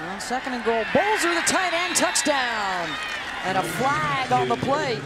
On second and goal, Bolzer, the tight end, touchdown. And a flag on the play.